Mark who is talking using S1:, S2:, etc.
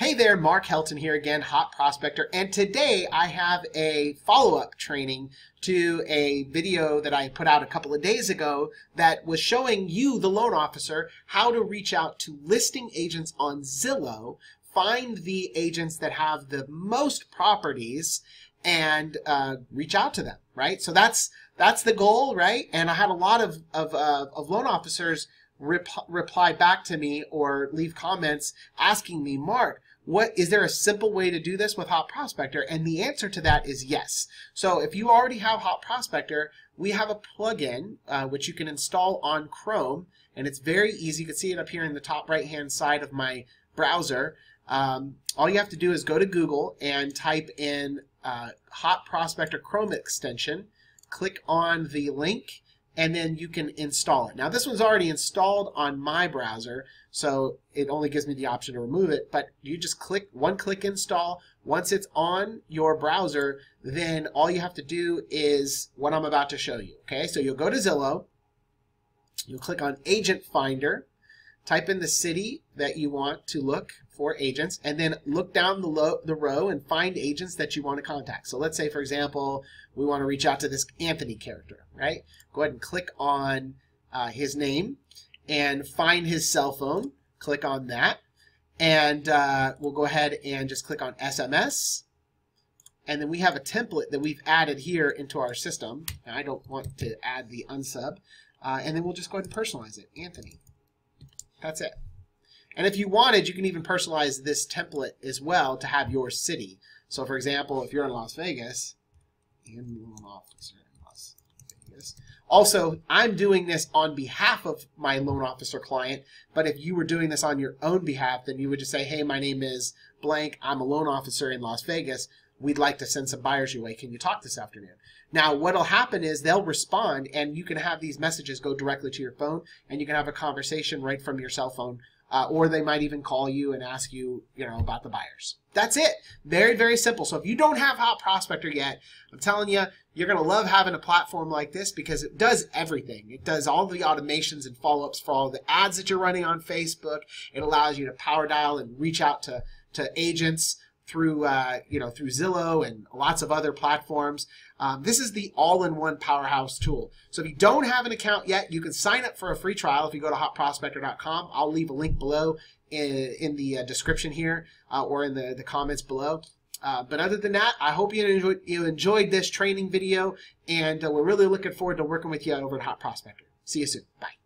S1: Hey there, Mark Helton here again, Hot Prospector, and today I have a follow-up training to a video that I put out a couple of days ago that was showing you, the loan officer, how to reach out to listing agents on Zillow, find the agents that have the most properties, and uh, reach out to them, right? So that's that's the goal, right? And I had a lot of of, uh, of loan officers rep- reply back to me or leave comments asking me, Mark, what is there a simple way to do this with Hot Prospector? And the answer to that is yes. So if you already have Hot Prospector, we have a plugin uh, which you can install on Chrome, and it's very easy. You can see it up here in the top right hand side of my browser. Um, all you have to do is go to Google and type in uh, Hot Prospector Chrome extension, click on the link, and then you can install it. Now this one's already installed on my browser, so it only gives me the option to remove it, but you just click one click install. Once it's on your browser, then all you have to do is what I'm about to show you. Okay, so you'll go to Zillow, you'll click on Agent Finder, type in the city that you want to look for agents, and then look down the, the row and find agents that you want to contact. So let's say, for example, we want to reach out to this Anthony character, right? Go ahead and click on uh, his name and find his cell phone. Click on that. And uh, we'll go ahead and just click on SMS. And then we have a template that we've added here into our system. Now, I don't want to add the unsub. Uh, and then we'll just go ahead and personalize it. Anthony. That's it. And if you wanted, you can even personalize this template as well to have your city. So for example, if you're in Las Vegas, in loan officer in Las Vegas. Also, I'm doing this on behalf of my loan officer client, but if you were doing this on your own behalf, then you would just say, hey, my name is blank, I'm a loan officer in Las Vegas. We'd like to send some buyers your way. Can you talk this afternoon? Now, what'll happen is they'll respond, and you can have these messages go directly to your phone, and you can have a conversation right from your cell phone uh, or they might even call you and ask you, you know, about the buyers. That's it. Very, very simple. So if you don't have Hot Prospector yet, I'm telling you, you're going to love having a platform like this because it does everything. It does all the automations and follow-ups for all the ads that you're running on Facebook. It allows you to power dial and reach out to, to agents through uh, you know through Zillow and lots of other platforms. Um, this is the all-in-one powerhouse tool. So if you don't have an account yet, you can sign up for a free trial if you go to hotprospector.com. I'll leave a link below in, in the uh, description here uh, or in the, the comments below. Uh, but other than that, I hope you enjoyed, you enjoyed this training video, and uh, we're really looking forward to working with you over at Hot Prospector. See you soon. Bye.